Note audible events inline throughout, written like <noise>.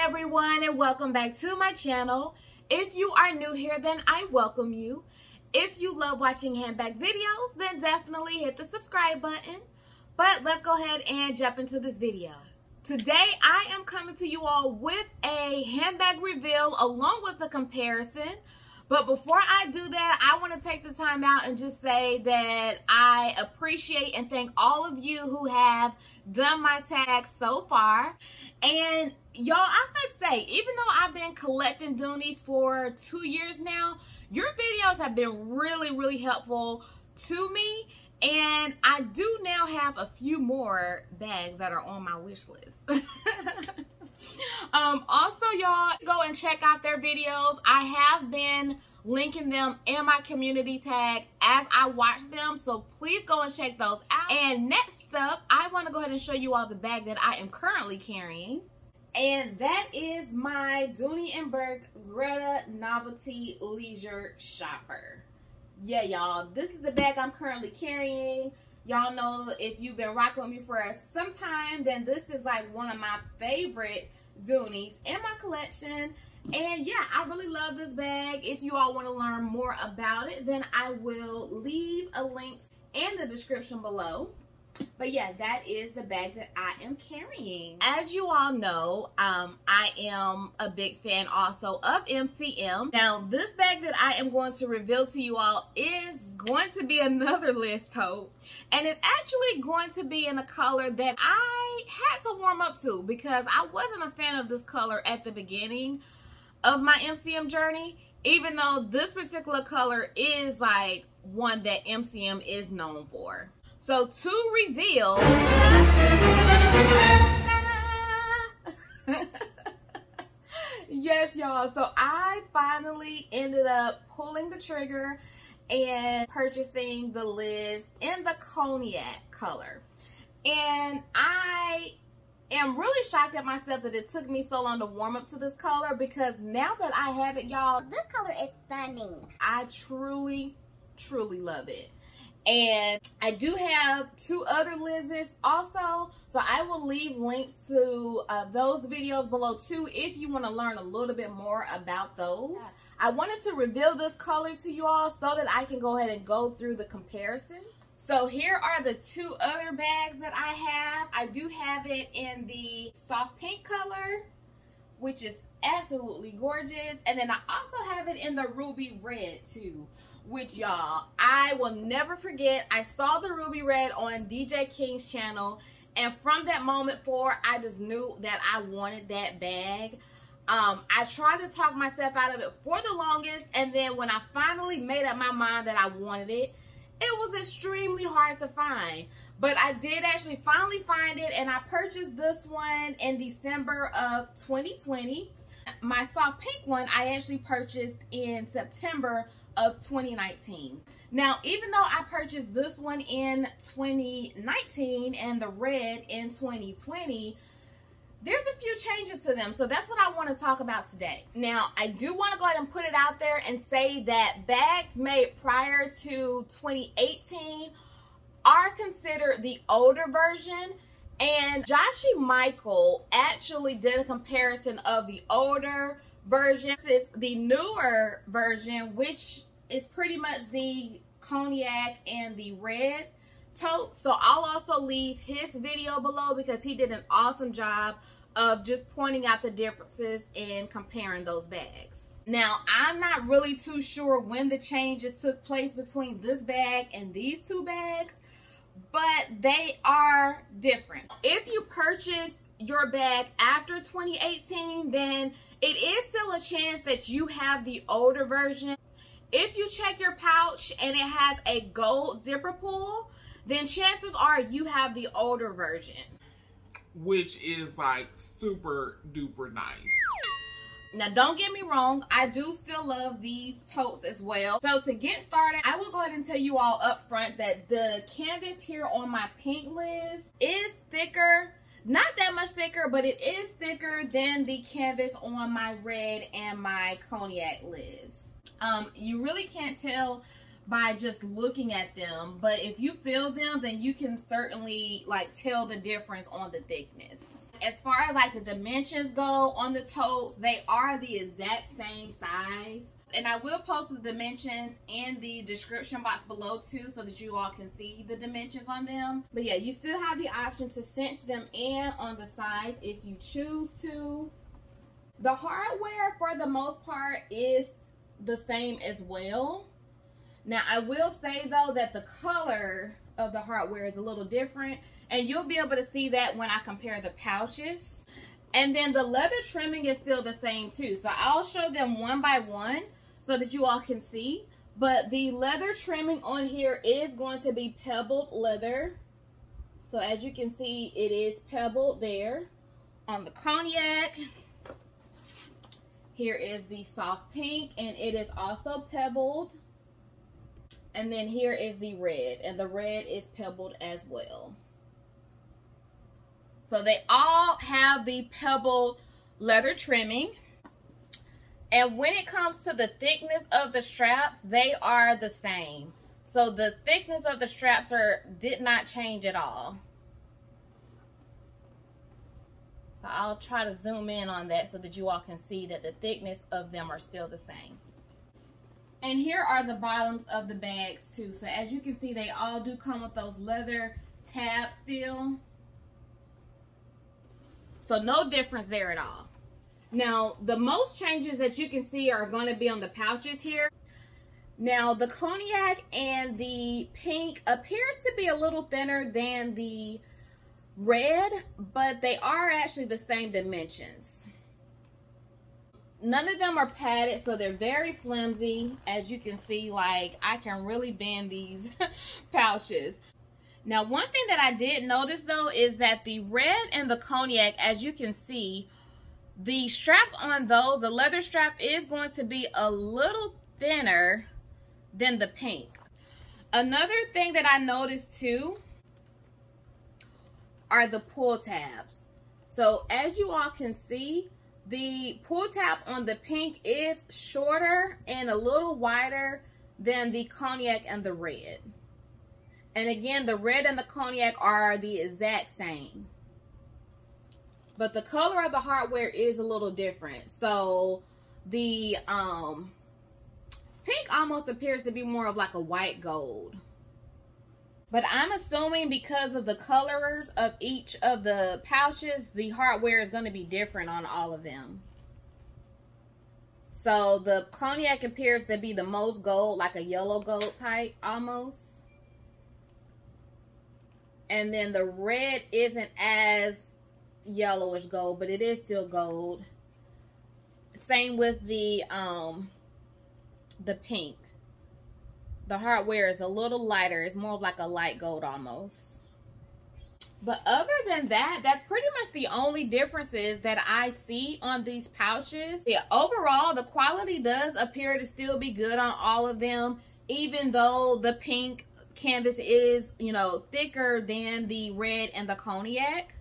everyone and welcome back to my channel. If you are new here, then I welcome you. If you love watching handbag videos, then definitely hit the subscribe button. But let's go ahead and jump into this video. Today, I am coming to you all with a handbag reveal along with a comparison. But before I do that, I want to take the time out and just say that I appreciate and thank all of you who have done my tags so far. And y'all, I must say, even though I've been collecting Doonies for two years now, your videos have been really, really helpful to me. And I do now have a few more bags that are on my wish list. <laughs> <laughs> um, also, y'all, go and check out their videos. I have been linking them in my community tag as I watch them. So please go and check those out. And next up, I want to go ahead and show you all the bag that I am currently carrying. And that is my Dooney and Bourke Greta Novelty Leisure Shopper. Yeah, y'all, this is the bag I'm currently carrying. Y'all know if you've been rocking with me for some time, then this is like one of my favorite Doonies in my collection. And yeah, I really love this bag. If you all want to learn more about it, then I will leave a link in the description below. But yeah, that is the bag that I am carrying. As you all know, um, I am a big fan also of MCM. Now, this bag that I am going to reveal to you all is going to be another Liz tote. And it's actually going to be in a color that I had to warm up to because I wasn't a fan of this color at the beginning of my MCM journey, even though this particular color is like one that MCM is known for. So to reveal, <laughs> yes, y'all. So I finally ended up pulling the trigger and purchasing the Liz in the cognac color. And I am really shocked at myself that it took me so long to warm up to this color because now that I have it, y'all, this color is stunning. I truly, truly love it. And I do have two other Liz's also. So I will leave links to uh, those videos below too if you want to learn a little bit more about those. I wanted to reveal this color to you all so that I can go ahead and go through the comparison. So here are the two other bags that I have. I do have it in the soft pink color, which is absolutely gorgeous. And then I also have it in the ruby red too, which y'all, I will never forget. I saw the ruby red on DJ King's channel. And from that moment forward, I just knew that I wanted that bag. Um, I tried to talk myself out of it for the longest. And then when I finally made up my mind that I wanted it, it was extremely hard to find. But I did actually finally find it and I purchased this one in December of 2020. My soft pink one I actually purchased in September of 2019. Now, even though I purchased this one in 2019 and the red in 2020, there's a few changes to them. So that's what I want to talk about today. Now, I do want to go ahead and put it out there and say that bags made prior to 2018 are considered the older version. And Joshie Michael actually did a comparison of the older version is the newer version, which is pretty much the cognac and the red tote. So I'll also leave his video below because he did an awesome job of just pointing out the differences and comparing those bags. Now, I'm not really too sure when the changes took place between this bag and these two bags, but they are different. If you purchase your bag after 2018, then it is still a chance that you have the older version. If you check your pouch and it has a gold zipper pull, then chances are you have the older version. Which is like super duper nice. Now, don't get me wrong, I do still love these totes as well. So to get started, I will go ahead and tell you all up front that the canvas here on my pink Liz is thicker. Not that much thicker, but it is thicker than the canvas on my red and my cognac Liz. Um, you really can't tell by just looking at them. But if you feel them, then you can certainly like tell the difference on the thickness. as far as like the dimensions go on the totes, they are the exact same size. And I will post the dimensions in the description box below too so that you all can see the dimensions on them. But yeah, you still have the option to cinch them in on the sides if you choose to. The hardware for the most part is the same as well. Now I will say though that the color of the hardware is a little different and you'll be able to see that when I compare the pouches. And then the leather trimming is still the same too. So I'll show them one by one so that you all can see. But the leather trimming on here is going to be pebbled leather. So as you can see, it is pebbled there. On the cognac, here is the soft pink and it is also pebbled. And then here is the red and the red is pebbled as well. So they all have the pebbled leather trimming. And when it comes to the thickness of the straps, they are the same. So the thickness of the straps are did not change at all. So I'll try to zoom in on that so that you all can see that the thickness of them are still the same. And here are the bottoms of the bags too. So as you can see, they all do come with those leather tabs still. So no difference there at all. Now, the most changes that you can see are going to be on the pouches here. Now, the cognac and the pink appears to be a little thinner than the red, but they are actually the same dimensions. None of them are padded, so they're very flimsy. As you can see, like, I can really bend these <laughs> pouches. Now, one thing that I did notice, though, is that the red and the cognac, as you can see, the straps on those, the leather strap is going to be a little thinner than the pink. Another thing that I noticed, too, are the pull tabs. So as you all can see, the pull tab on the pink is shorter and a little wider than the cognac and the red. And again, the red and the cognac are the exact same. But the color of the hardware is a little different. So the um, pink almost appears to be more of like a white gold. But I'm assuming because of the colors of each of the pouches, the hardware is going to be different on all of them. So the cognac appears to be the most gold, like a yellow gold type almost. And then the red isn't as yellowish gold, but it is still gold. Same with the um the pink the hardware is a little lighter. It's more of like a light gold almost. But other than that, that's pretty much the only differences that I see on these pouches. Yeah, overall, the quality does appear to still be good on all of them, even though the pink canvas is, you know, thicker than the red and the cognac.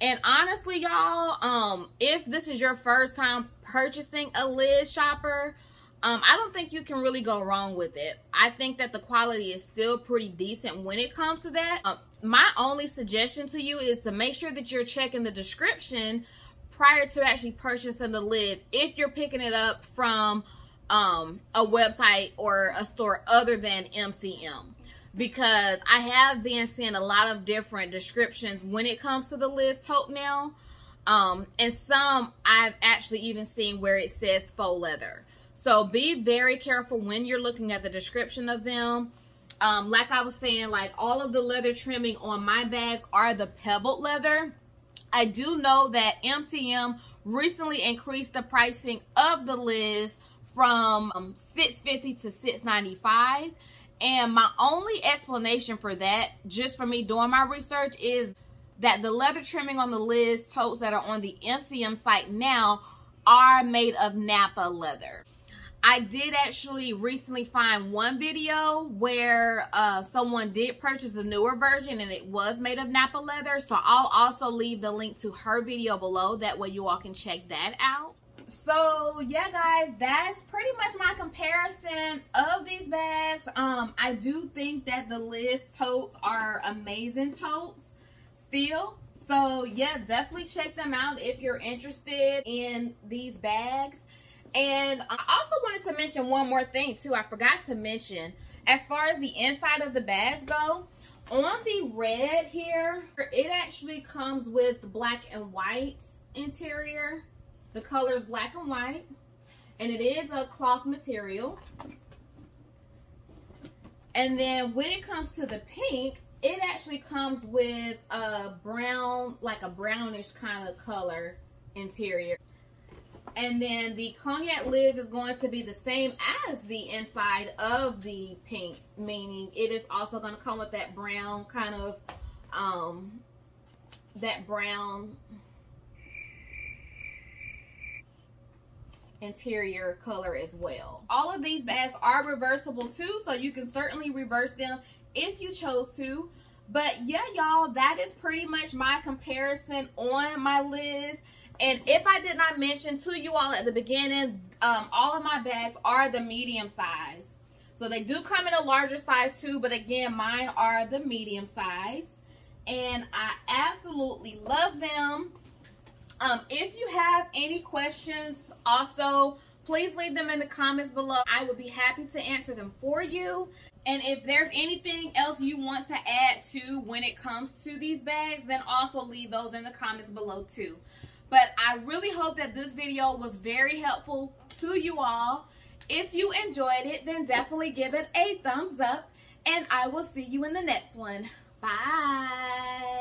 And honestly, y'all, um, if this is your first time purchasing a Liz shopper, um, I don't think you can really go wrong with it. I think that the quality is still pretty decent when it comes to that. Um, my only suggestion to you is to make sure that you're checking the description prior to actually purchasing the Liz if you're picking it up from um, a website or a store other than MCM. Because I have been seeing a lot of different descriptions when it comes to the Liz tote now. Um, and some I've actually even seen where it says faux leather. So be very careful when you're looking at the description of them. Um, like I was saying, like all of the leather trimming on my bags are the pebbled leather. I do know that MCM recently increased the pricing of the Liz from um, 650 to 695 and my only explanation for that just for me doing my research is that the leather trimming on the Liz totes that are on the MCM site now are made of Napa leather. I did actually recently find one video where uh, someone did purchase the newer version and it was made of Napa leather. So I'll also leave the link to her video below. That way you all can check that out. So yeah, guys, that's pretty much my comparison of these bags. Um, I do think that the Liz totes are amazing totes. still. So yeah, definitely check them out if you're interested in these bags. And I also wanted to mention one more thing too. I forgot to mention, as far as the inside of the bags go, on the red here, it actually comes with the black and white interior. The color is black and white. And it is a cloth material. And then when it comes to the pink, it actually comes with a brown, like a brownish kind of color interior. And then the cognac Liz is going to be the same as the inside of the pink, meaning it is also going to come with that brown kind of, um, that brown interior color as well. All of these bags are reversible too, so you can certainly reverse them if you chose to. But yeah, y'all, that is pretty much my comparison on my Liz. And if I did not mention to you all at the beginning, um, all of my bags are the medium size. So they do come in a larger size too, but again, mine are the medium size. And I absolutely love them. Um, if you have any questions also, please leave them in the comments below. I would be happy to answer them for you. And if there's anything else you want to add to when it comes to these bags, then also leave those in the comments below too. But I really hope that this video was very helpful to you all. If you enjoyed it, then definitely give it a thumbs up. And I will see you in the next one. Bye.